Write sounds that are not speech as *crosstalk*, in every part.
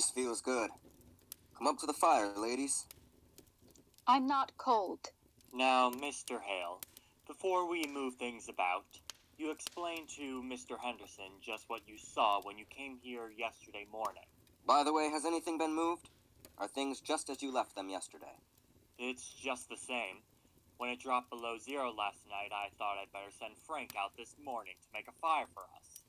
This feels good. Come up to the fire, ladies. I'm not cold. Now, Mr. Hale, before we move things about, you explain to Mr. Henderson just what you saw when you came here yesterday morning. By the way, has anything been moved? Are things just as you left them yesterday? It's just the same. When it dropped below zero last night, I thought I'd better send Frank out this morning to make a fire for us.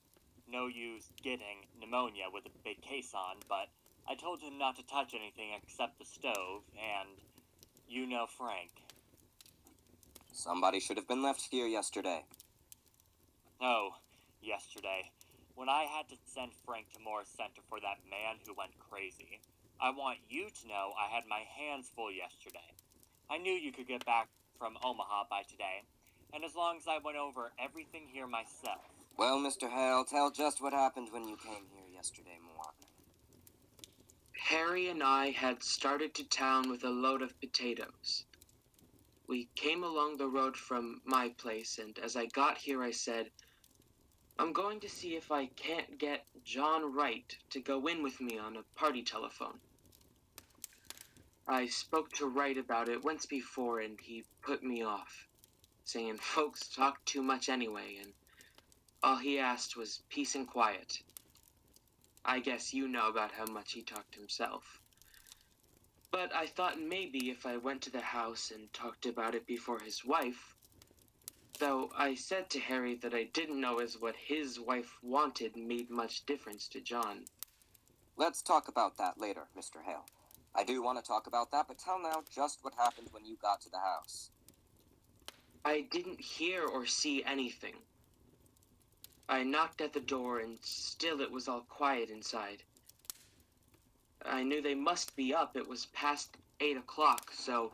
No use getting pneumonia with a big case on, but I told him not to touch anything except the stove, and you know Frank. Somebody should have been left here yesterday. Oh, yesterday. When I had to send Frank to Morris Center for that man who went crazy. I want you to know I had my hands full yesterday. I knew you could get back from Omaha by today, and as long as I went over everything here myself. Well, Mr. Hale, tell just what happened when you came here yesterday morning. Harry and I had started to town with a load of potatoes. We came along the road from my place, and as I got here, I said, I'm going to see if I can't get John Wright to go in with me on a party telephone. I spoke to Wright about it once before, and he put me off, saying folks talk too much anyway, and all he asked was peace and quiet. I guess you know about how much he talked himself. But I thought maybe if I went to the house and talked about it before his wife, though I said to Harry that I didn't know as what his wife wanted made much difference to John. Let's talk about that later, Mr. Hale. I do want to talk about that, but tell now just what happened when you got to the house. I didn't hear or see anything. I knocked at the door, and still it was all quiet inside. I knew they must be up. It was past eight o'clock, so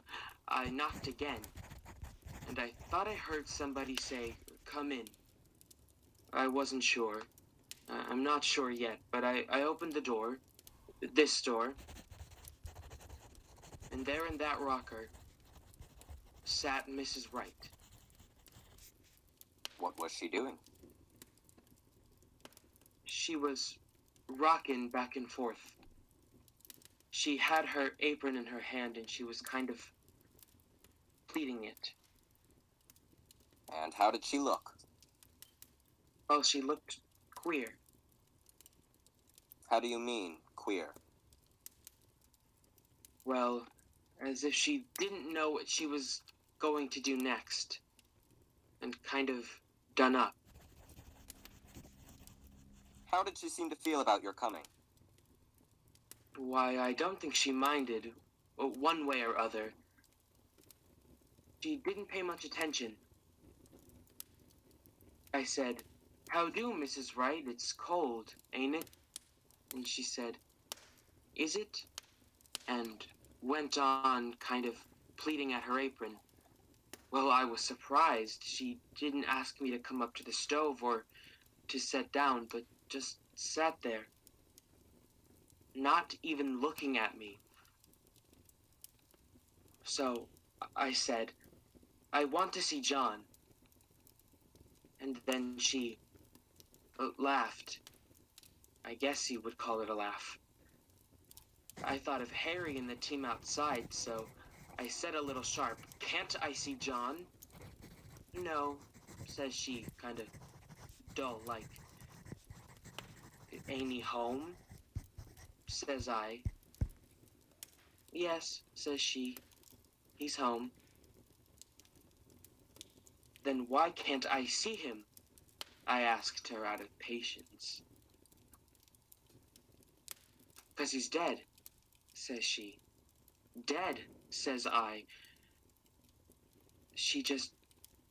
I knocked again. And I thought I heard somebody say, Come in. I wasn't sure. I'm not sure yet, but I, I opened the door. This door. And there in that rocker sat Mrs. Wright. What was she doing? She was rocking back and forth. She had her apron in her hand and she was kind of pleating it. And how did she look? Well, she looked queer. How do you mean, queer? Well, as if she didn't know what she was going to do next. And kind of done up. How did she seem to feel about your coming? Why, I don't think she minded, uh, one way or other. She didn't pay much attention. I said, How do, Mrs. Wright? It's cold, ain't it? And she said, Is it? And went on, kind of pleading at her apron. Well, I was surprised. She didn't ask me to come up to the stove or to sit down, but just sat there not even looking at me. So I said, I want to see John. And then she uh, laughed. I guess you would call it a laugh. I thought of Harry and the team outside, so I said a little sharp, Can't I see John? No, says she, kind of dull like. He home? says I. Yes, says she. He's home. Then why can't I see him? I asked her out of patience. Because he's dead, says she. Dead, says I. She just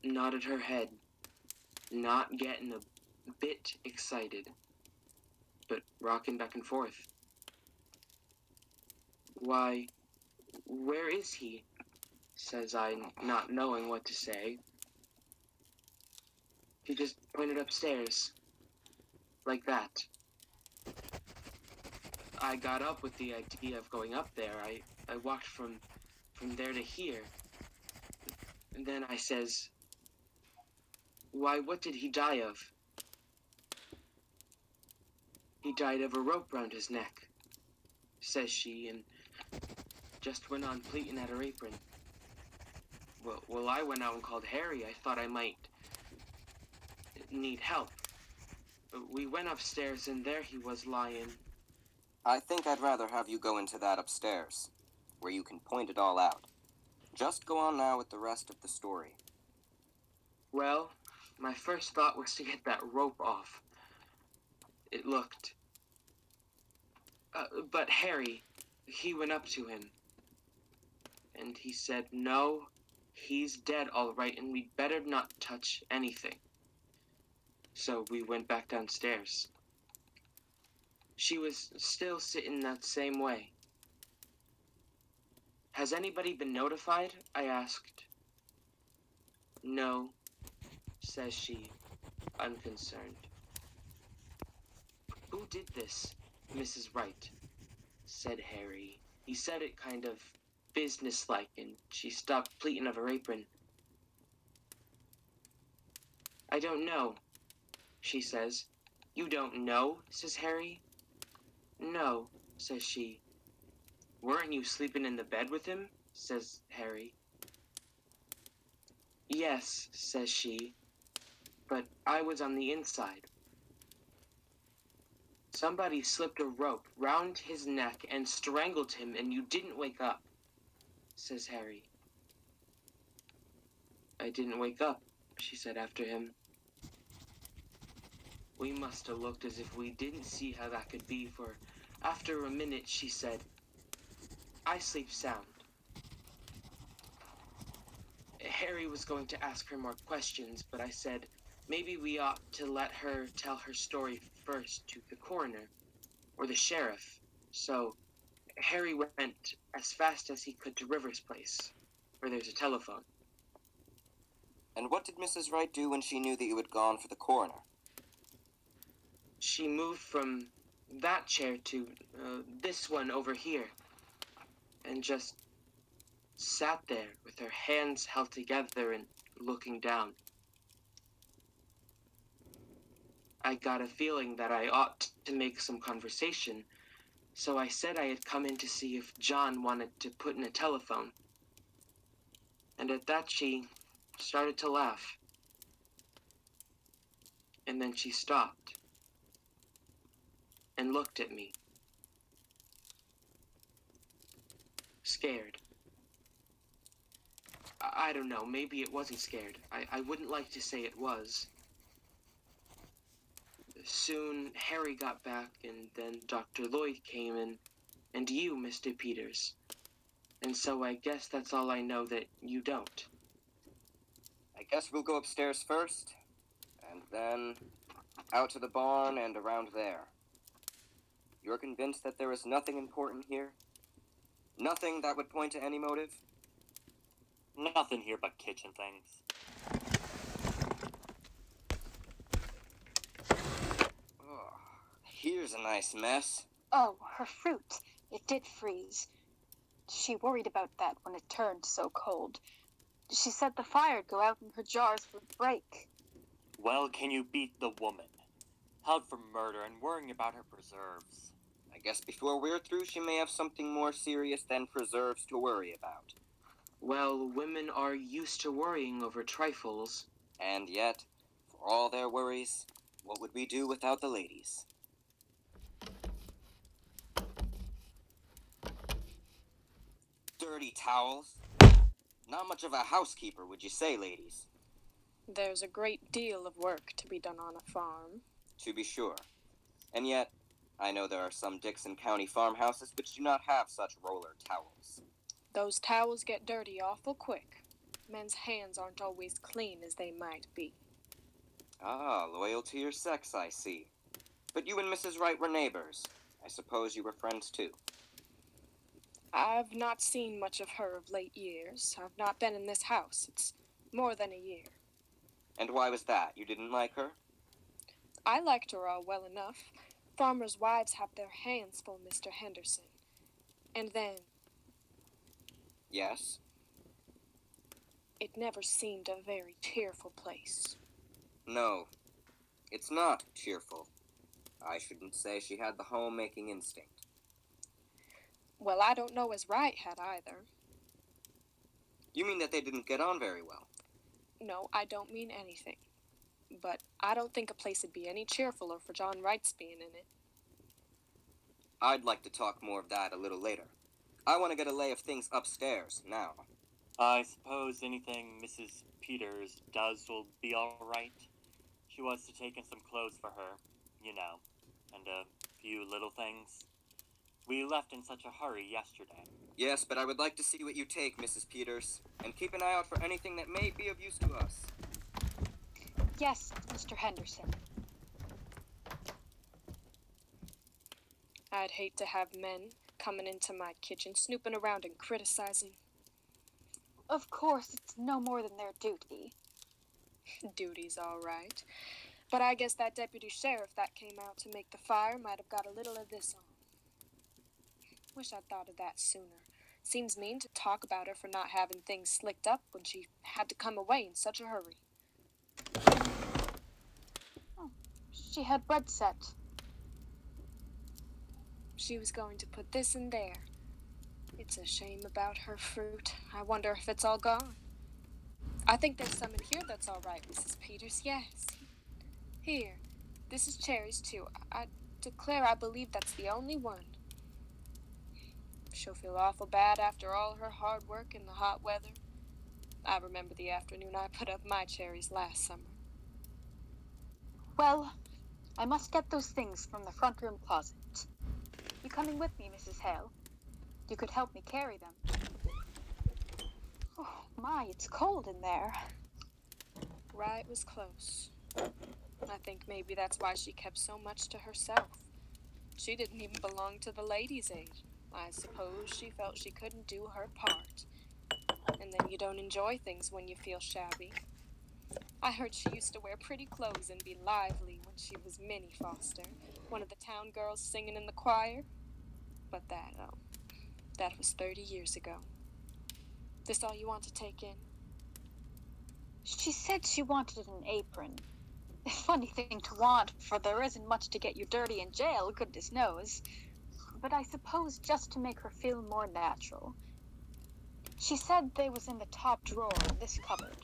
nodded her head, not getting a bit excited, but rocking back and forth. Why, where is he? says I, not knowing what to say. He just pointed upstairs. Like that. I got up with the idea of going up there. I, I walked from from there to here. And then I says, Why, what did he die of? He died of a rope round his neck. says she, and just went on pleating at her apron. Well, well, I went out and called Harry. I thought I might need help. We went upstairs, and there he was lying. I think I'd rather have you go into that upstairs, where you can point it all out. Just go on now with the rest of the story. Well, my first thought was to get that rope off. It looked. Uh, but Harry, he went up to him. And he said, No, he's dead all right, and we'd better not touch anything. So we went back downstairs. She was still sitting that same way. Has anybody been notified? I asked. No, says she, unconcerned. Who did this, Mrs. Wright? said Harry. He said it kind of businesslike, and she stopped pleating of her apron. I don't know, she says. You don't know, says Harry. No, says she. Weren't you sleeping in the bed with him? says Harry. Yes, says she, but I was on the inside. Somebody slipped a rope round his neck and strangled him, and you didn't wake up, says Harry. I didn't wake up, she said after him. We must have looked as if we didn't see how that could be, for after a minute she said, I sleep sound. Harry was going to ask her more questions, but I said maybe we ought to let her tell her story first to the coroner or the sheriff. So Harry went as fast as he could to River's place, where there's a telephone. And what did Mrs. Wright do when she knew that you had gone for the coroner? She moved from that chair to uh, this one over here and just sat there with her hands held together and looking down. I got a feeling that I ought to make some conversation, so I said I had come in to see if John wanted to put in a telephone. And at that, she started to laugh. And then she stopped and looked at me. Scared. I, don't know, maybe it wasn't scared. I, I wouldn't like to say it was. Soon Harry got back, and then Dr. Lloyd came in, and you, Mr. Peters. And so I guess that's all I know that you don't. I guess we'll go upstairs first, and then out to the barn and around there. You're convinced that there is nothing important here? Nothing that would point to any motive? Nothing here but kitchen things. Oh, here's a nice mess. Oh, her fruit. It did freeze. She worried about that when it turned so cold. She said the fire'd go out and her jars would break. Well, can you beat the woman? Held for murder and worrying about her preserves. I guess before we're through, she may have something more serious than preserves to worry about. Well, women are used to worrying over trifles. And yet, for all their worries, what would we do without the ladies? Dirty towels. Not much of a housekeeper, would you say, ladies? There's a great deal of work to be done on a farm. To be sure. And yet, I know there are some Dickson County farmhouses which do not have such roller towels. Those towels get dirty awful quick. Men's hands aren't always clean as they might be. Ah, loyal to your sex, I see. But you and Mrs. Wright were neighbors. I suppose you were friends too. I've not seen much of her of late years. I've not been in this house. It's more than a year. And why was that? You didn't like her? I liked her all well enough. Farmers' wives have their hands full, Mr. Henderson. And then Yes. it never seemed a very cheerful place. No. It's not cheerful. I shouldn't say she had the homemaking instinct. Well, I don't know as Wright had either. You mean that they didn't get on very well? No, I don't mean anything. But I don't think a place would be any cheerfuler for John Wright's being in it. I'd like to talk more of that a little later. I want to get a lay of things upstairs now. I suppose anything Mrs. Peters does will be alright. She was to take in some clothes for her, you know, and a few little things. We left in such a hurry yesterday. Yes, but I would like to see what you take, Mrs. Peters, and keep an eye out for anything that may be of use to us. Yes, Mr. Henderson. I'd hate to have men coming into my kitchen snooping around and criticizing. Of course, it's no more than their duty. *laughs* Duty's all right. But I guess that deputy sheriff that came out to make the fire might have got a little of this on. Wish I'd thought of that sooner. Seems mean to talk about her for not having things slicked up when she had to come away in such a hurry. Oh, She had bread set. She was going to put this in there. It's a shame about her fruit. I wonder if it's all gone. I think there's some in here that's all right, Mrs. Peters. Yes. Here. This is cherries, too. I declare I believe that's the only one. She'll feel awful bad after all her hard work in the hot weather. I remember the afternoon I put up my cherries last summer. Well, I must get those things from the front room closet. You coming with me, Mrs. Hale? You could help me carry them. Oh, my, it's cold in there. Wright was close. I think maybe that's why she kept so much to herself. She didn't even belong to the ladies' aid. I suppose she felt she couldn't do her part. And then you don't enjoy things when you feel shabby. I heard she used to wear pretty clothes and be lively when she was Minnie Foster, one of the town girls singing in the choir. But that, oh, that was 30 years ago. This all you want to take in? She said she wanted an apron. Funny thing to want, for there isn't much to get you dirty in jail, goodness knows. But I suppose just to make her feel more natural. She said they was in the top drawer of this cupboard.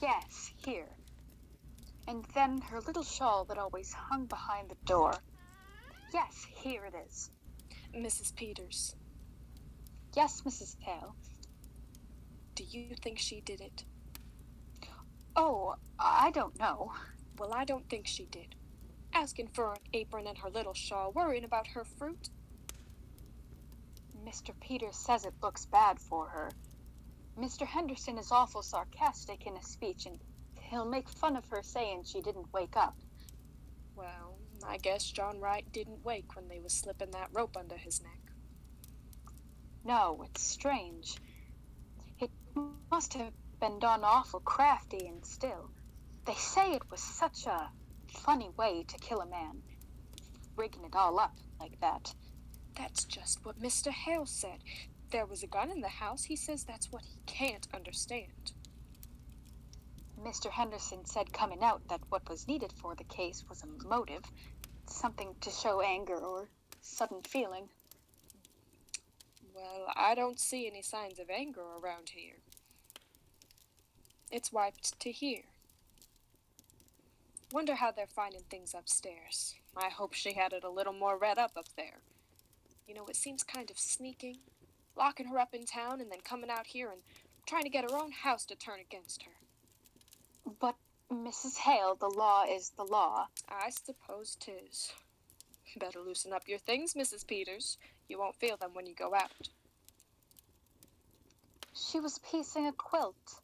Yes, here. And then her little shawl that always hung behind the door. Yes, here it is. Mrs. Peters, Yes, Mrs. Hale. do you think she did it? Oh, I don't know. Well, I don't think she did. Asking for an apron and her little shawl, worrying about her fruit. Mr. Peters says it looks bad for her. Mr. Henderson is awful sarcastic in his speech, and he'll make fun of her saying she didn't wake up. Well, I guess John Wright didn't wake when they was slipping that rope under his neck. No, it's strange. It must have been done awful crafty and still. They say it was such a funny way to kill a man, rigging it all up like that. That's just what Mr. Hale said. There was a gun in the house. He says that's what he can't understand. Mr. Henderson said coming out that what was needed for the case was a motive, something to show anger or sudden feeling. Well, I don't see any signs of anger around here. It's wiped to here. Wonder how they're finding things upstairs. I hope she had it a little more read up up there. You know, it seems kind of sneaking. Locking her up in town and then coming out here and trying to get her own house to turn against her. But, Mrs. Hale, the law is the law. I suppose 'tis. Better loosen up your things, Mrs. Peters. You won't feel them when you go out. She was piecing a quilt.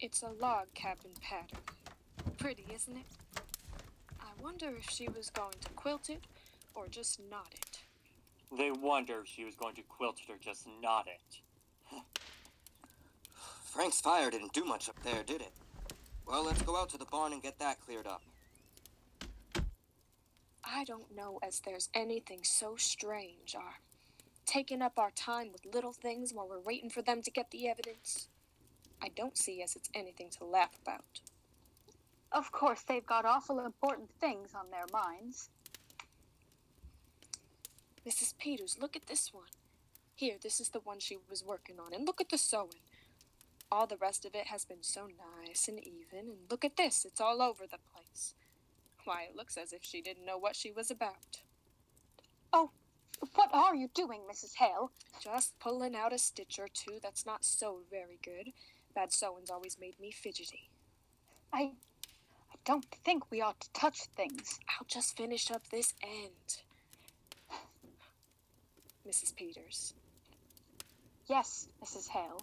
It's a log cabin pattern. Pretty, isn't it? I wonder if she was going to quilt it or just knot it. They wonder if she was going to quilt it or just knot it. *sighs* Frank's fire didn't do much up there, did it? Well, let's go out to the barn and get that cleared up. I don't know as there's anything so strange, our taking up our time with little things while we're waiting for them to get the evidence. I don't see as it's anything to laugh about. Of course, they've got awful important things on their minds. Mrs. Peters, look at this one. Here, this is the one she was working on, and look at the sewing. All the rest of it has been so nice and even, and look at this, it's all over the place. Why, it looks as if she didn't know what she was about. Oh, what are you doing, Mrs. Hale? Just pulling out a stitch or two that's not so very good. Bad sewing's always made me fidgety. I I don't think we ought to touch things. I'll just finish up this end. Mrs. Peters, Yes, Mrs. Hale.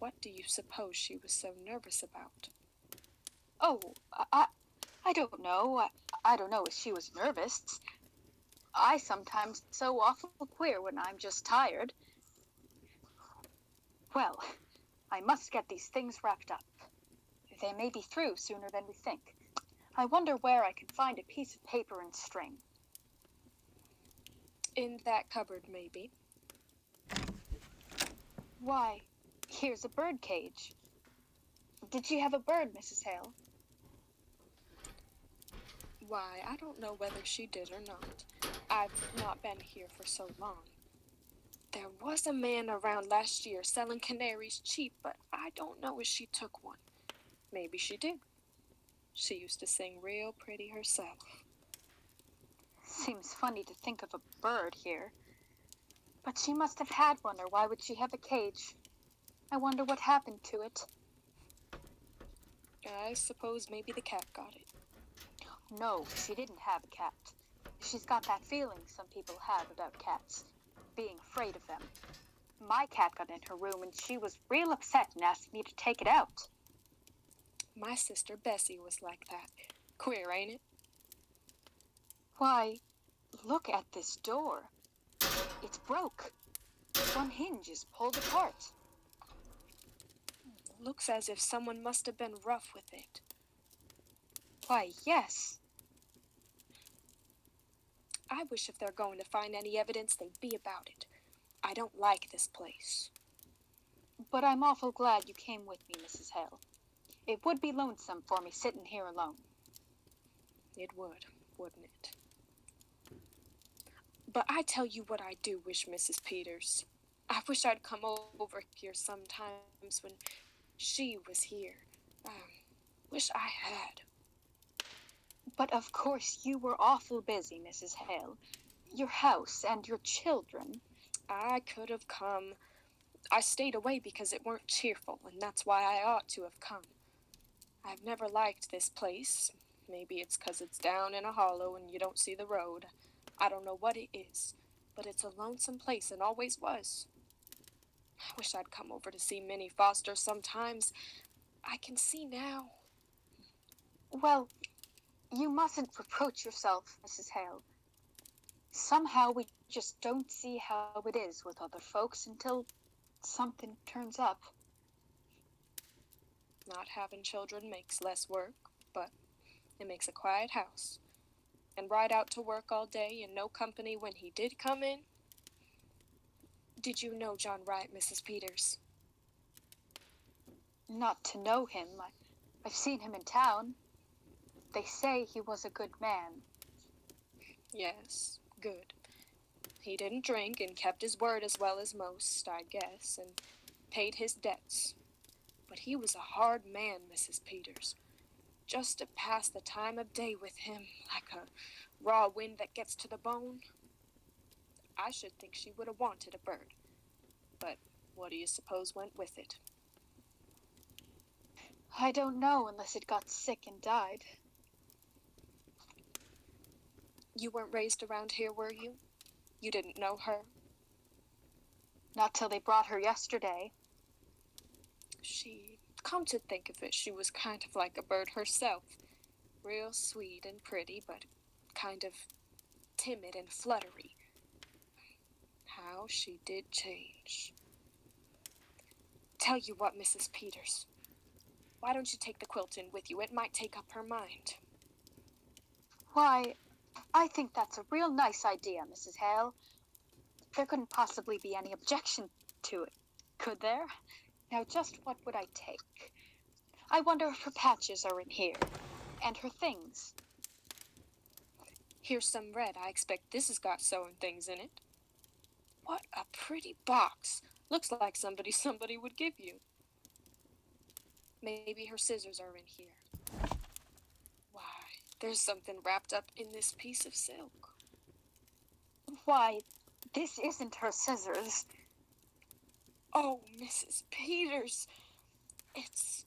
what do you suppose she was so nervous about? Oh, I, I, don't know. I, I don't know if she was nervous. I sometimes so awful queer when I'm just tired. Well, I must get these things wrapped up. They may be through sooner than we think. I wonder where I can find a piece of paper and string. In that cupboard, maybe. Why, here's a bird cage. Did she have a bird, Mrs. Hale? Why, I don't know whether she did or not. I've not been here for so long. There was a man around last year selling canaries cheap, but I don't know if she took one. Maybe she did. She used to sing real pretty herself. Seems funny to think of a bird here. But she must have had one, or why would she have a cage? I wonder what happened to it. I suppose maybe the cat got it. No, she didn't have a cat. She's got that feeling some people have about cats, being afraid of them. My cat got in her room and she was real upset and asked me to take it out. My sister Bessie was like that. Queer, ain't it? Why, look at this door. It's broke. One hinge is pulled apart. Looks as if someone must have been rough with it. Why, yes. I wish if they're going to find any evidence, they'd be about it. I don't like this place. But I'm awful glad you came with me, Mrs. Hale. It would be lonesome for me sitting here alone. It would, wouldn't it? But I tell you what I do wish, Mrs. Peters. I wish I'd come over here sometimes when she was here. Um, wish I had. But of course you were awful busy, Mrs. Hale. Your house and your children. I could have come. I stayed away because it weren't cheerful, and that's why I ought to have come. I've never liked this place. Maybe it's 'cause it's down in a hollow and you don't see the road. I don't know what it is, but it's a lonesome place and always was. I wish I'd come over to see Minnie Foster sometimes. I can see now. Well, you mustn't reproach yourself, Mrs. Hale. Somehow we just don't see how it is with other folks until something turns up. Not having children makes less work, but it makes a quiet house. And Wright out to work all day and no company when he did come in. Did you know John Wright, Mrs. Peters? Not to know him. I, I've seen him in town. They say he was a good man. Yes, good. He didn't drink and kept his word as well as most, I guess, and paid his debts. But he was a hard man, Mrs. Peters. Just to pass the time of day with him like a raw wind that gets to the bone. I should think she would have wanted a bird. But what do you suppose went with it? I don't know unless it got sick and died. You weren't raised around here, were you? You didn't know her? Not till they brought her yesterday. She, come to think of it, she was kind of like a bird herself. Real sweet and pretty, but kind of timid and fluttery. How she did change. Tell you what, Mrs. Peters. Why don't you take the quilt in with you? It might take up her mind. Why, I think that's a real nice idea, Mrs. Hale. There couldn't possibly be any objection to it, could there? Now, just what would I take? I wonder if her patches are in here, and her things. Here's some red. I expect this has got sewing things in it. What a pretty box. Looks like somebody *laughs* somebody would give you. Maybe her scissors are in here. There's something wrapped up in this piece of silk. Why, this isn't her scissors. Oh, Mrs. Peters. It's.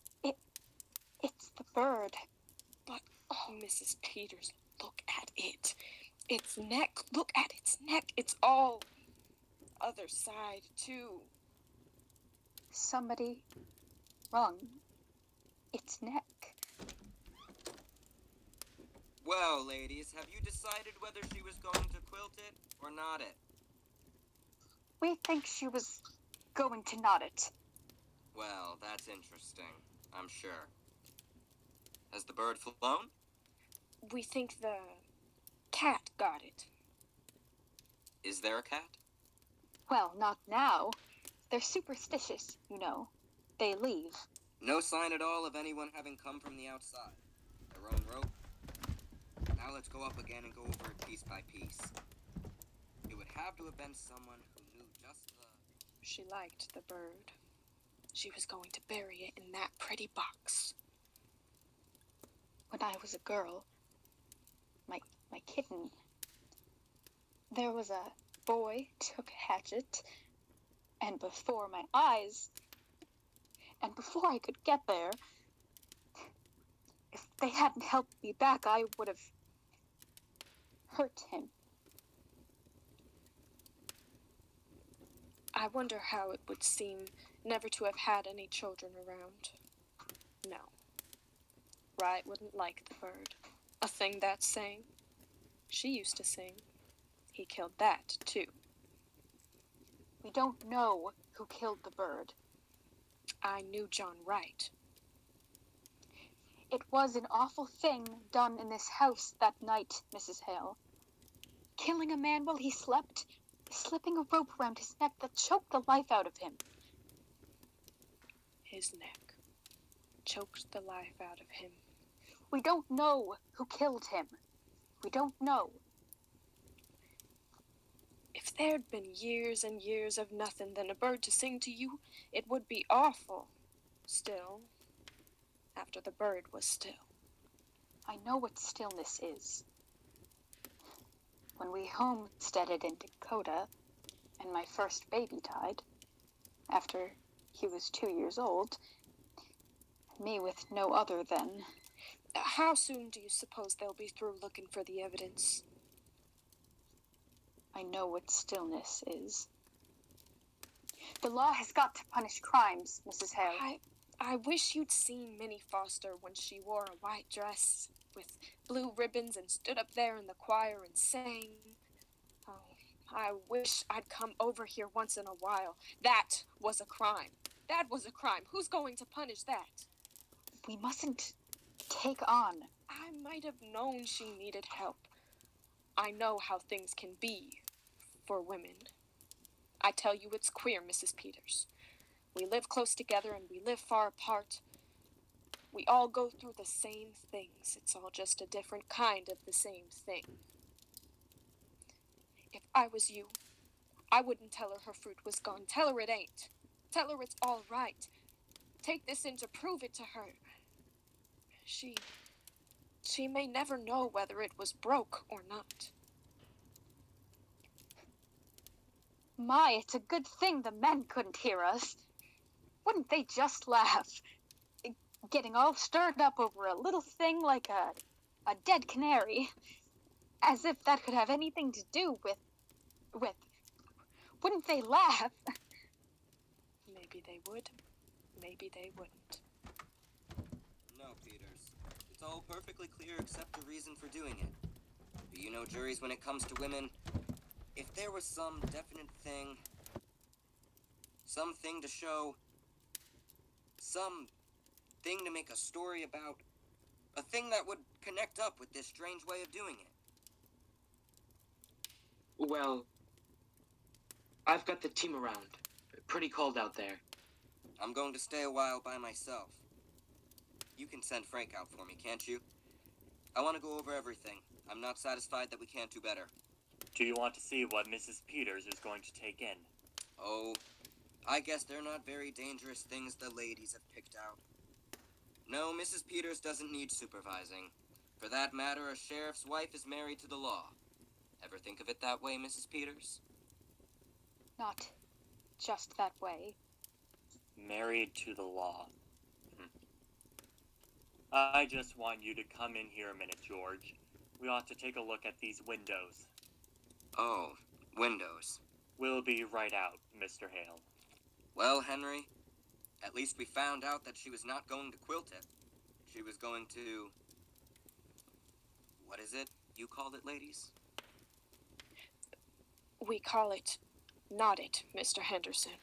It's the bird. But, oh, Mrs. Peters, look at it. Its neck. Look at its neck. It's all. other side, too. Somebody wrung its neck. Well, ladies, have you decided whether she was going to quilt it or not it? We think she was going to knot it. Well, that's interesting, I'm sure. Has the bird flown? We think the cat got it. Is there a cat? Well, knot now. They're superstitious, you know. They leave. No sign at all of anyone having come from the outside. Their own rope. Let's go up again and go over it piece by piece. It would have to have been someone who knew just the. She liked the bird. She was going to bury it in that pretty box. When I was a girl, my my kitten, there was a boy *laughs* took a hatchet, and before my eyes, and before I could get there, if they hadn't helped me back, I would have hurt him. I wonder how it would seem never to have had any children around. No. Wright wouldn't like the bird. A thing that sang. She used to sing. He killed that, too. We don't know who killed the bird. I knew John Wright. It was an awful thing done in this house that night, Mrs. Hale. Killing a man while he slept, slipping a rope around his neck that choked the life out of him. His neck choked the life out of him. We don't know who killed him. We don't know. If there'd been years and years of nothing than a bird to sing to you, it would be awful. Still, after the bird was still. I know what stillness is. When we homesteaded in Dakota, and my first baby died, after he was two years old, me with no other than How soon do you suppose they'll be through looking for the evidence? I know what stillness is. The law has got to punish crimes, Mrs. Hale. I, I wish you'd seen Minnie Foster when she wore a white dress with blue ribbons and stood up there in the choir and sang. Oh, I wish I'd come over here once in a while. That was a crime. That was a crime. Who's going to punish that? We mustn't take on. I might have known she needed help. I know how things can be for women. I tell you, it's queer, Mrs. Peters. We live close together and we live far apart. We all go through the same things. It's all just a different kind of the same thing. If I was you, I wouldn't tell her her fruit was gone. Tell her it ain't. Tell her it's all right. Take this in to prove it to her. She. She may never know whether it was broke or not. My, it's a good thing the men couldn't hear us. Wouldn't they just *laughs* laugh? Getting all stirred up over a little thing like a, a dead canary. As if that could have anything to do with. with. Wouldn't they laugh? Maybe they would. Maybe they wouldn't. No, Peters. It's all perfectly clear except the reason for doing it. Do you know juries when it comes to women? If there was some definite thing, something to show, some thing to make a story about, a thing that would connect up with this strange way of doing it. Well, I've got the team around. Pretty cold out there. I'm going to stay a while by myself. You can send Frank out for me, can't you? I want to go over everything. I'm not satisfied that we can't do better. Do you want to see what Mrs. Peters is going to take in? Oh, I guess they're not very dangerous things the ladies have picked out. No, Mrs. Peters doesn't need supervising. For that matter, a sheriff's wife is married to the law. Ever think of it that way, Mrs. Peters? Not just that way. Married to the law. Hmm. I just want you to come in here a minute, George. We ought to take a look at these windows. Oh, windows. We'll be right out, Mr. Hale. Well, Henry, at least we found out that she was not going to quilt it. She was going to. What is it you called it, ladies? We call it knot it, Mr. Henderson.